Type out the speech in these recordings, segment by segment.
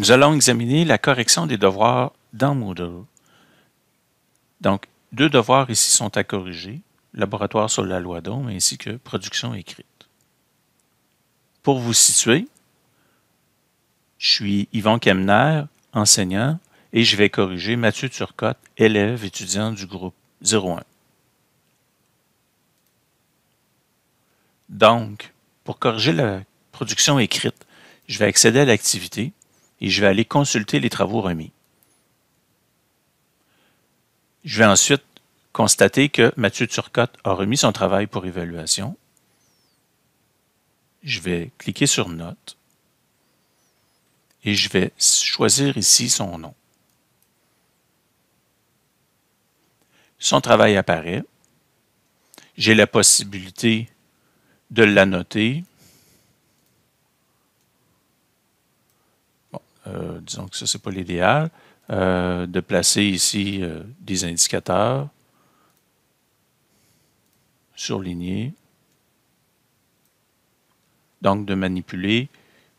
Nous allons examiner la correction des devoirs dans Moodle. Donc, deux devoirs ici sont à corriger, laboratoire sur la loi d'Ohm ainsi que production écrite. Pour vous situer, je suis Yvon Kemner, enseignant, et je vais corriger Mathieu Turcotte, élève étudiant du groupe 01. Donc, pour corriger la production écrite, je vais accéder à l'activité et je vais aller consulter les travaux remis. Je vais ensuite constater que Mathieu Turcotte a remis son travail pour évaluation. Je vais cliquer sur Note et je vais choisir ici son nom. Son travail apparaît. J'ai la possibilité de l'annoter Euh, disons que ça, ce n'est pas l'idéal, euh, de placer ici euh, des indicateurs surlignés. Donc, de manipuler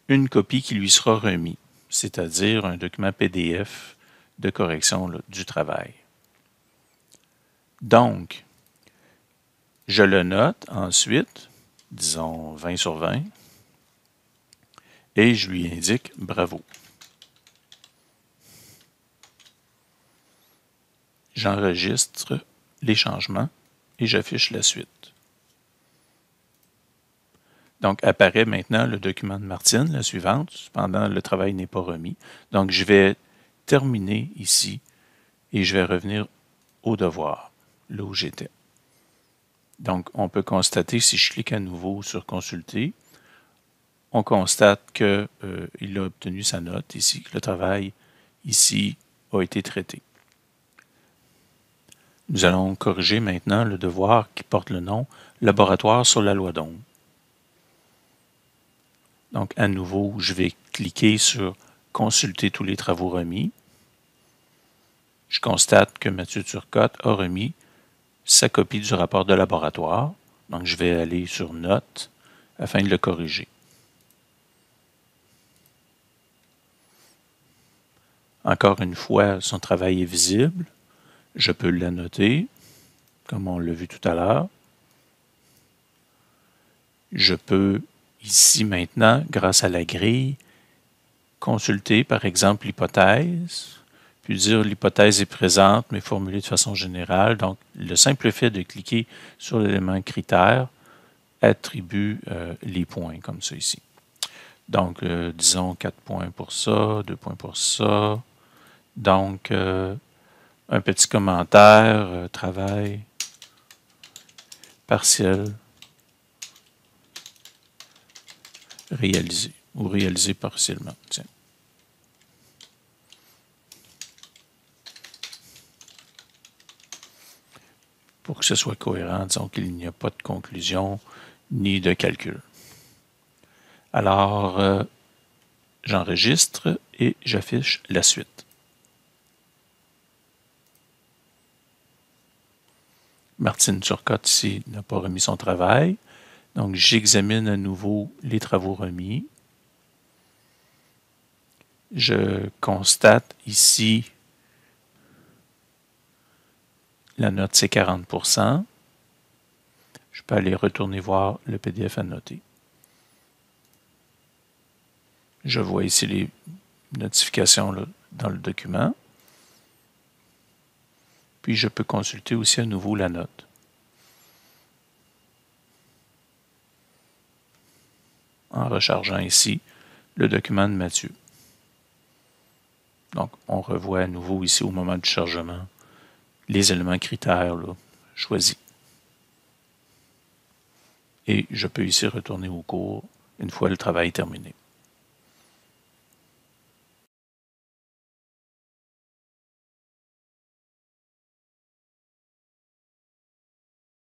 une copie qui lui sera remise, c'est-à-dire un document PDF de correction du travail. Donc, je le note ensuite, disons 20 sur 20, et je lui indique bravo. J'enregistre les changements et j'affiche la suite. Donc, apparaît maintenant le document de Martine, la suivante. Cependant, le travail n'est pas remis. Donc, je vais terminer ici et je vais revenir au devoir, là où j'étais. Donc, on peut constater, si je clique à nouveau sur Consulter, on constate qu'il euh, a obtenu sa note ici, que le travail ici a été traité. Nous allons corriger maintenant le devoir qui porte le nom Laboratoire sur la loi d'Ohm. Donc, à nouveau, je vais cliquer sur Consulter tous les travaux remis. Je constate que Mathieu Turcotte a remis sa copie du rapport de laboratoire. Donc, je vais aller sur Notes afin de le corriger. Encore une fois, son travail est visible. Je peux l'annoter, comme on l'a vu tout à l'heure. Je peux ici maintenant, grâce à la grille, consulter par exemple l'hypothèse, puis dire l'hypothèse est présente mais formulée de façon générale. Donc, le simple fait de cliquer sur l'élément critère attribue euh, les points comme ça ici. Donc, euh, disons 4 points pour ça, 2 points pour ça. Donc, euh, un petit commentaire, euh, travail partiel réalisé ou réalisé partiellement. Pour que ce soit cohérent, disons qu'il n'y a pas de conclusion ni de calcul. Alors, euh, j'enregistre et j'affiche la suite. Martine Turcotte ici n'a pas remis son travail. Donc, j'examine à nouveau les travaux remis. Je constate ici la note, c'est 40% Je peux aller retourner voir le PDF annoté. Je vois ici les notifications dans le document. Puis je peux consulter aussi à nouveau la note. En rechargeant ici le document de Mathieu. Donc, on revoit à nouveau ici au moment du chargement les éléments critères choisis. Et je peux ici retourner au cours une fois le travail terminé.